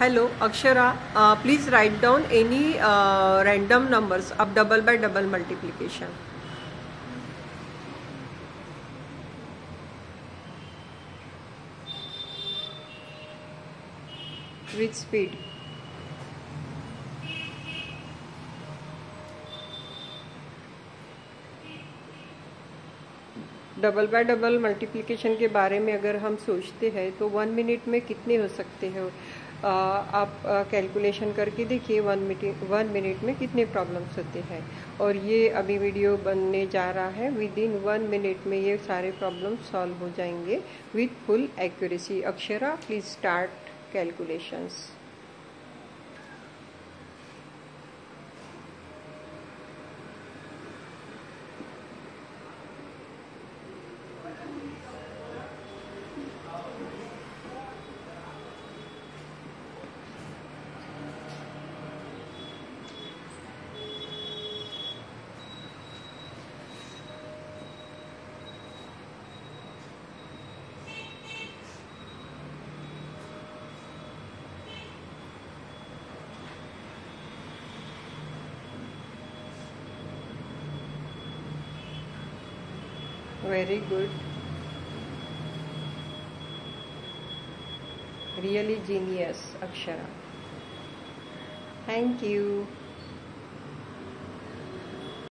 Hello Akshara please write down any random numbers अब double by double multiplication with speed double by double multiplication के बारे में अगर हम सोचते हैं तो वन मिनट में कितने हो सकते हैं? आप कैलकुलेशन करके देखिए वन मिनट वन मिनट में कितने प्रॉब्लम्स होते हैं। और ये अभी वीडियो बनने जा रहा है। विद इन वन मिनट में ये सारे प्रॉब्लम सॉल्व हो जाएँगे with full accuracy Akshara please start calculations very good. Really genius akshara. Thank you